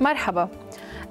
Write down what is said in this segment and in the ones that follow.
مرحبا.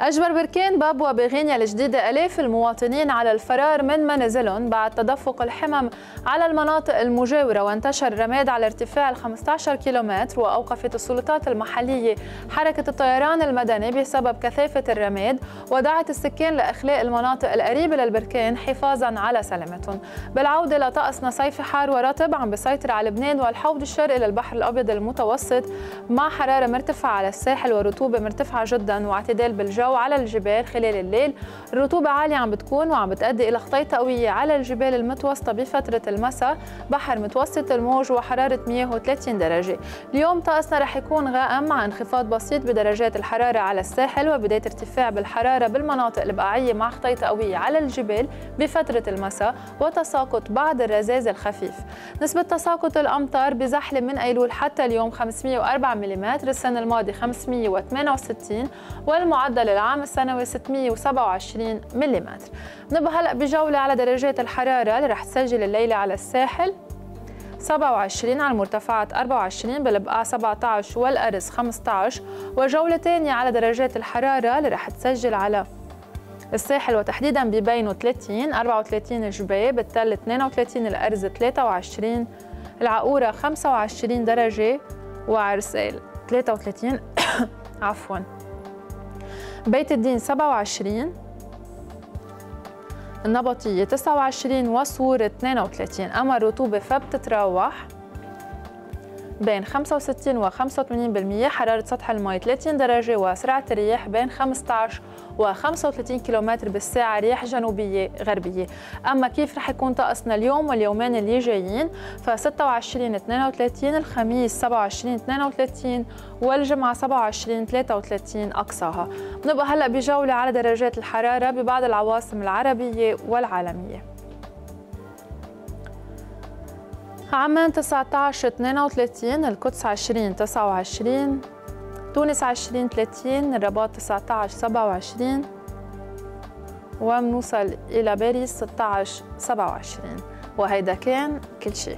أجبر بركان بابوا بغينيا الجديدة ألاف المواطنين على الفرار من منازلهم بعد تدفق الحمم على المناطق المجاورة وانتشر الرماد على ارتفاع 15 كيلومتر وأوقفت السلطات المحلية حركة الطيران المدني بسبب كثافة الرماد ودعت السكان لإخلاء المناطق القريبة للبركان حفاظا على سلامتهم. بالعودة لطقسنا صيفي حار ورطب عم بيسيطر على لبنان والحوض الشرقي للبحر الأبيض المتوسط مع حرارة مرتفعة على الساحل ورطوبة مرتفعة جدا واعتدال بالجو الجو على الجبال خلال الليل. الرطوبة عالية عم بتكون وعم بتؤدي إلى خطيط قوية على الجبال المتوسطة بفترة المساء. بحر متوسط الموج وحرارة 130 درجة. اليوم طقسنا رح يكون غائم مع انخفاض بسيط بدرجات الحرارة على الساحل وبداية ارتفاع بالحرارة بالمناطق البقعية مع خطيط قوية على الجبال بفترة المساء وتساقط بعض الرذاذ الخفيف. نسبة تساقط الأمطار بزحلة من أيلول حتى اليوم 504 ملم السنة الماضية 568 والمعدل العام السنوي 627 ملم نبقى هلأ بجولة على درجات الحرارة اللي رح تسجل الليلة على الساحل. 27 على المرتفعات 24 بالبقاع 17 والأرز 15 وجولة ثانية على درجات الحرارة اللي رح تسجل على الساحل وتحديدا ببينو 30 34 جباب التل 32 الأرز 23 العقورة 25 درجة. وعرسال 33 عفواً. بيت الدين 27 النبطية 29 وصور 32 أما الرطوبة فبتتراوح. بين 65 و 85% حرارة سطح الماء 30 درجة وسرعة الرياح بين 15 و 35 كم بالساعة رياح جنوبية غربية. أما كيف رح يكون طقسنا اليوم واليومين اللي جايين؟ ف 26 32 الخميس 27 32 والجمعة 27 33 أقصاها. بنبقى هلأ بجولة على درجات الحرارة ببعض العواصم العربية والعالمية. عمان 19 32 القدس 20 29 تونس 20 30 الرباط 19 27 ومنوصل إلى باريس 16 27 وهيدا كان كل شيء.